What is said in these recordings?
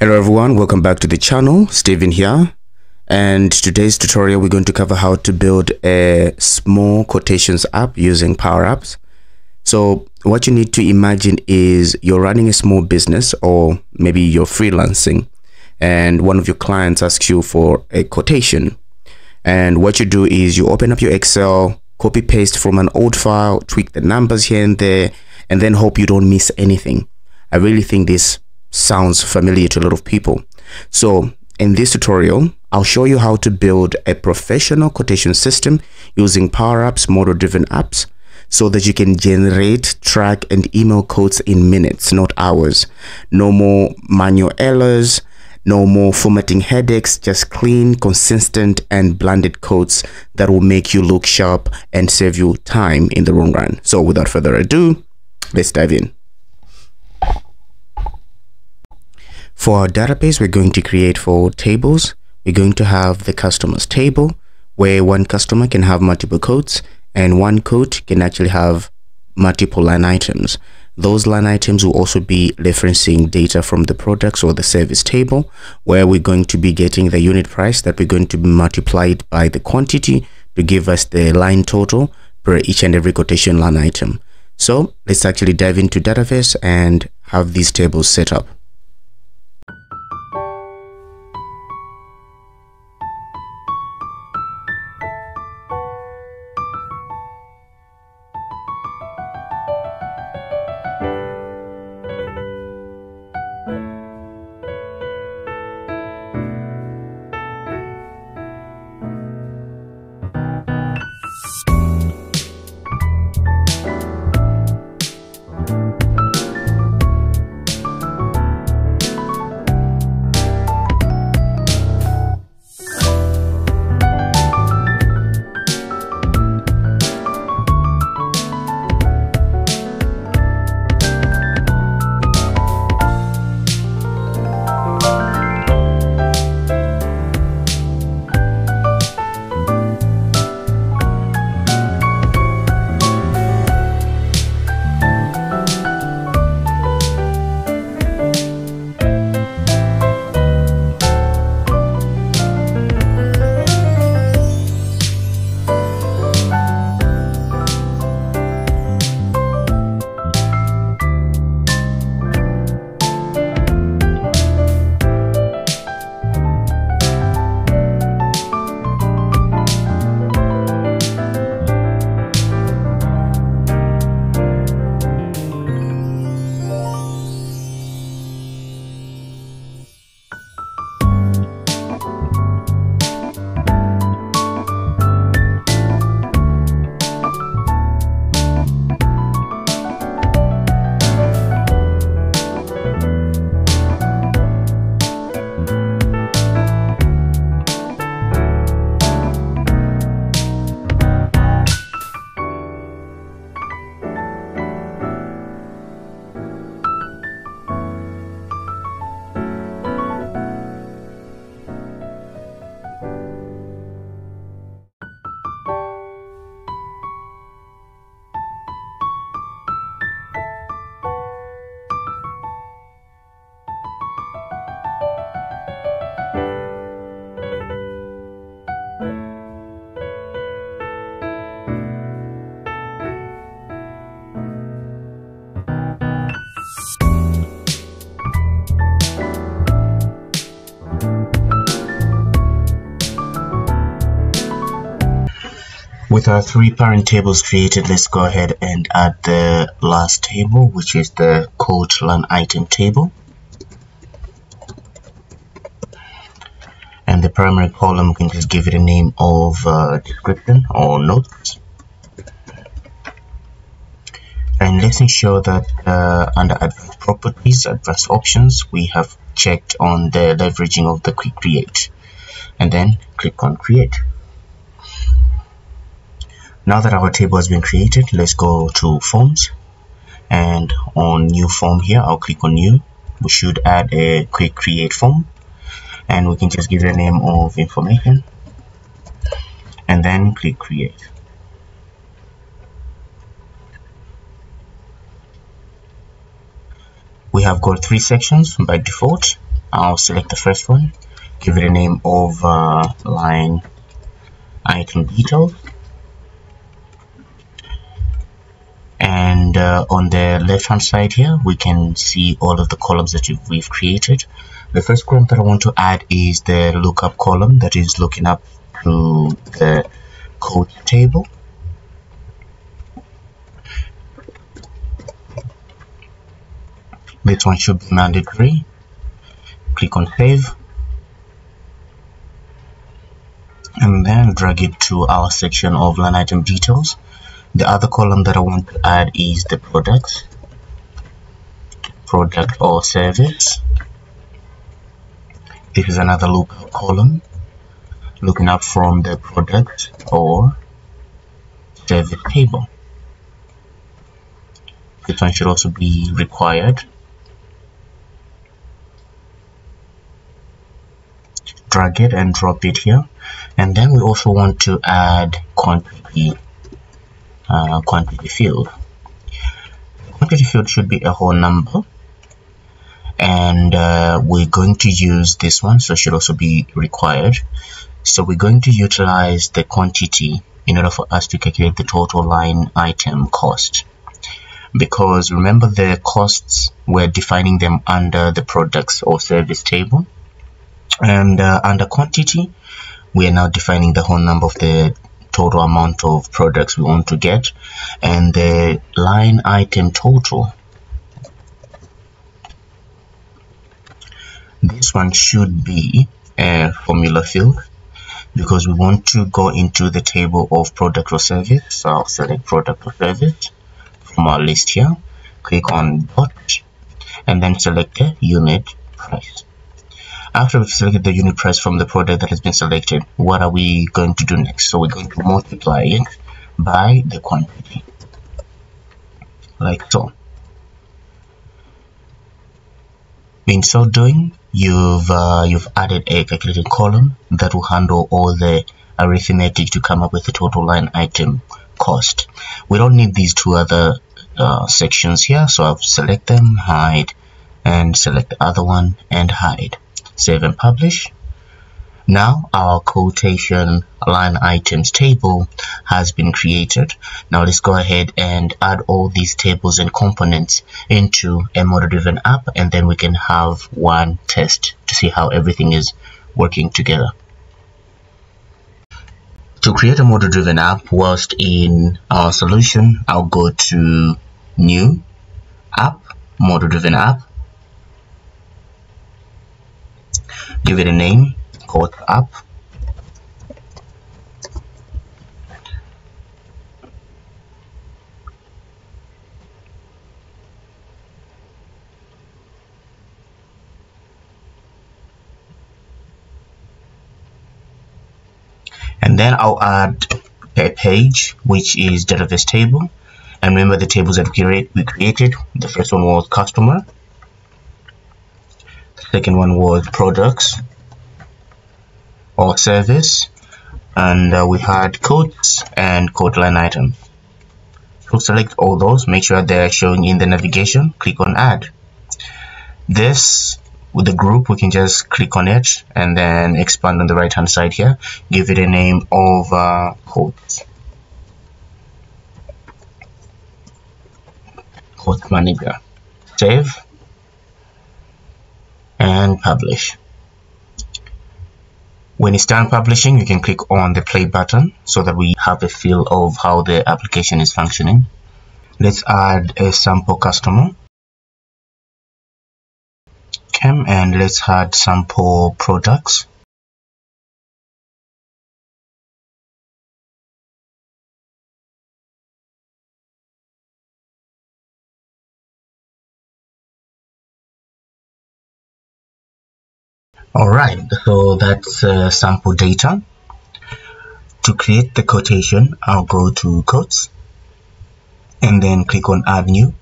Hello everyone, welcome back to the channel. Steven here. And today's tutorial we're going to cover how to build a small quotations app using Power Apps. So what you need to imagine is you're running a small business or maybe you're freelancing and one of your clients asks you for a quotation. And what you do is you open up your Excel, copy paste from an old file, tweak the numbers here and there, and then hope you don't miss anything. I really think this sounds familiar to a lot of people. So in this tutorial, I'll show you how to build a professional quotation system using Power Apps model-driven apps so that you can generate, track, and email quotes in minutes, not hours. No more manual errors, no more formatting headaches, just clean, consistent, and blended quotes that will make you look sharp and save you time in the long run. So without further ado, let's dive in. For our database, we're going to create four tables. We're going to have the customers table where one customer can have multiple quotes and one quote can actually have multiple line items. Those line items will also be referencing data from the products or the service table where we're going to be getting the unit price that we're going to be multiplied by the quantity to give us the line total per each and every quotation line item. So let's actually dive into Dataverse and have these tables set up. With our three parent tables created, let's go ahead and add the last table, which is the quote line item table. And the primary column, we can just give it a name of uh, description or notes. And let's ensure that uh, under advanced properties, advanced options, we have checked on the leveraging of the quick create. And then click on create. Now that our table has been created, let's go to forms. And on new form here, I'll click on new. We should add a quick create form. And we can just give it a name of information. And then click create. We have got three sections by default. I'll select the first one. Give it a name of uh, line item details and uh, on the left hand side here we can see all of the columns that we've created. The first column that I want to add is the lookup column that is looking up to the quote table. This one should be mandatory. Click on save. And then drag it to our section of line item details the other column that I want to add is the product. Product or service. This is another lookup column. Looking up from the product or service table. This one should also be required. Drag it and drop it here. And then we also want to add quantity uh, quantity field. Quantity field should be a whole number and uh, we're going to use this one so it should also be required. So we're going to utilize the quantity in order for us to calculate the total line item cost. Because remember the costs we're defining them under the products or service table. And uh, under quantity we are now defining the whole number of the total amount of products we want to get and the line item total this one should be a formula field because we want to go into the table of product or service so I'll select product or service from our list here click on dot and then select the unit price after we've selected the unit price from the product that has been selected what are we going to do next? So we're going to multiply it by the quantity. Like so. In so doing you've uh, you've added a calculated column that will handle all the arithmetic to come up with the total line item cost. We don't need these two other uh, sections here so I'll select them hide and select the other one and hide save and publish. Now our quotation line items table has been created. Now let's go ahead and add all these tables and components into a model driven app and then we can have one test to see how everything is working together. To create a model driven app whilst in our solution I'll go to new app model driven app give it a name called app. And then I'll add a page which is database table. And remember the tables that we created? The first one was customer second one was products or service and uh, we had quotes and quote line item. So select all those make sure they're showing in the navigation click on add. This with the group we can just click on it and then expand on the right hand side here give it a name of uh, codes. Code manager. Save and publish. When it's done publishing, you can click on the play button so that we have a feel of how the application is functioning. Let's add a sample customer. Okay, and let's add sample products. Alright, so that's uh, sample data. To create the quotation, I'll go to quotes and then click on add new.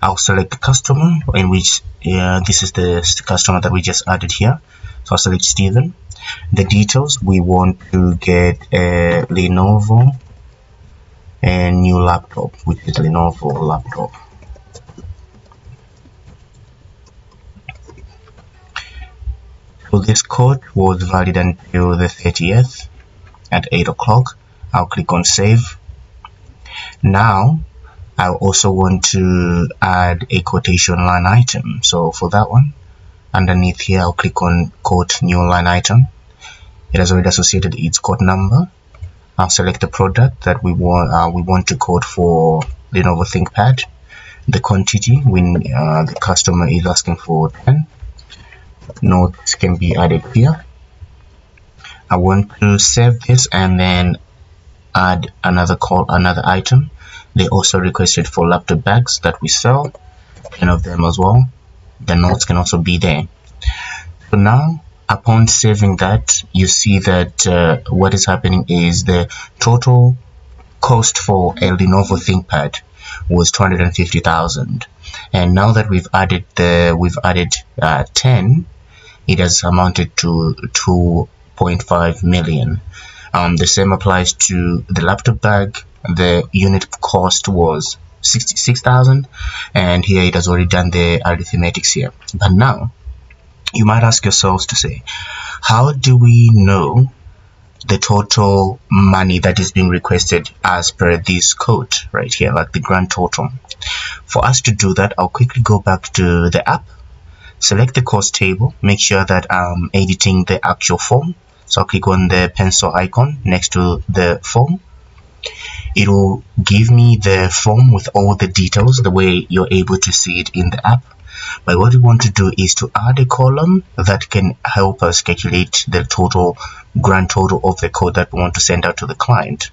I'll select customer in which uh, this is the customer that we just added here. So I'll select Steven. The details we want to get a Lenovo a new laptop, which is Lenovo laptop. So this quote was valid until the 30th at 8 o'clock. I'll click on save. Now I also want to add a quotation line item. So for that one underneath here I'll click on quote new line item. It has already associated its quote number. I'll select the product that we want uh, we want to quote for Lenovo ThinkPad. The quantity when uh, the customer is asking for 10 notes can be added here. I want to save this and then add another call another item. They also requested for laptop bags that we sell 10 of them as well. The notes can also be there. So now upon saving that you see that uh, what is happening is the total cost for a Lenovo ThinkPad was 250,000 and now that we've added the we've added uh, 10 it has amounted to 2.5 million. Um, the same applies to the laptop bag. The unit cost was 66,000 and here it has already done the arithmetics here. But now you might ask yourselves to say how do we know the total money that is being requested as per this code right here like the grand total? For us to do that I'll quickly go back to the app select the cost table make sure that I'm editing the actual form. So I'll click on the pencil icon next to the form. It will give me the form with all the details the way you're able to see it in the app. But what we want to do is to add a column that can help us calculate the total grand total of the code that we want to send out to the client.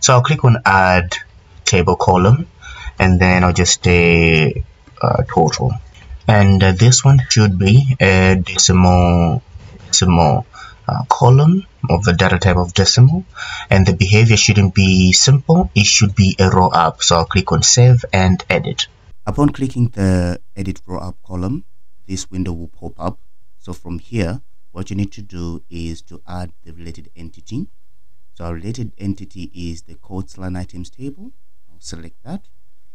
So I'll click on add table column and then I'll just say uh, total and uh, this one should be a decimal decimal uh, column of the data type of decimal. And the behavior shouldn't be simple. It should be a rollup. So I'll click on save and edit. Upon clicking the edit rollup column this window will pop up. So from here what you need to do is to add the related entity. So our related entity is the quotes line items table. I'll select that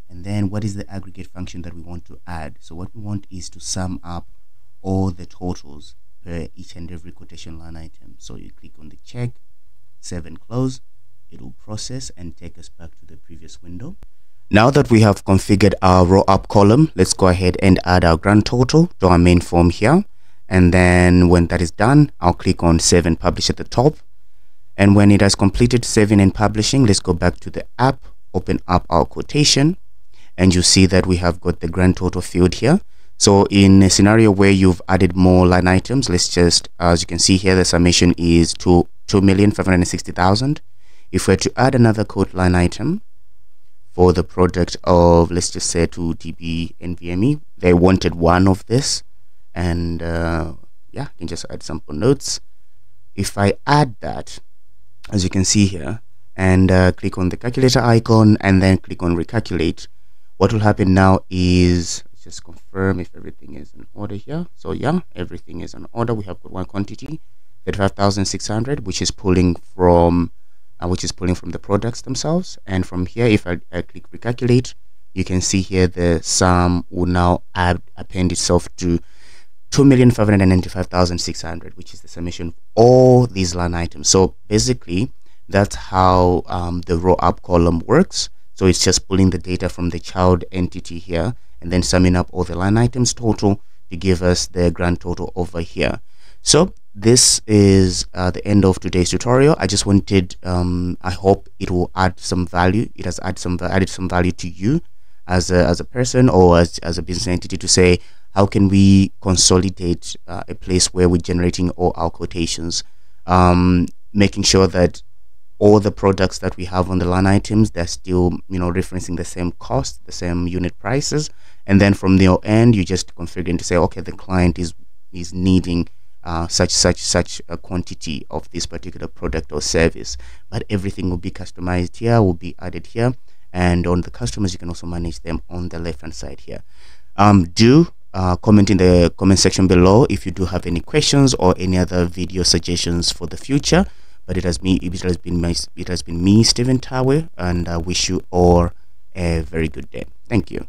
and then what is the aggregate function that we want to add? So what we want is to sum up all the totals per each and every quotation line item. So you click on the check save and close. It will process and take us back to the previous window. Now that we have configured our rollup column let's go ahead and add our grand total to our main form here. And then when that is done I'll click on save and publish at the top. And when it has completed saving and publishing let's go back to the app open up our quotation and you see that we have got the grand total field here. So in a scenario where you've added more line items let's just as you can see here the summation is to 2,560,000 if we're to add another quote line item for the product of let's just say to TB NVMe they wanted one of this and uh, yeah you can just add sample notes. If I add that as you can see here and uh, click on the calculator icon and then click on recalculate what will happen now is just confirm if everything is in order here. So yeah everything is in order. We have got one quantity 35,600 which is pulling from uh, which is pulling from the products themselves. And from here if I, I click recalculate you can see here the sum will now add append itself to 2,595,600 which is the summation of all these line items. So basically that's how um, the rollup column works so it's just pulling the data from the child entity here and then summing up all the line items total to give us the grand total over here. So this is uh, the end of today's tutorial. I just wanted, um, I hope it will add some value. It has added some added some value to you as a, as a person or as, as a business entity to say, how can we consolidate uh, a place where we're generating all our quotations, um, making sure that all the products that we have on the line items they're still you know referencing the same cost the same unit prices. And then from your end you just configuring to say okay the client is is needing uh, such such such a quantity of this particular product or service. But everything will be customized here will be added here. And on the customers you can also manage them on the left hand side here. Um do uh, comment in the comment section below if you do have any questions or any other video suggestions for the future but it has me it has been my it has been me Steven Thawe and I wish you all a very good day. Thank you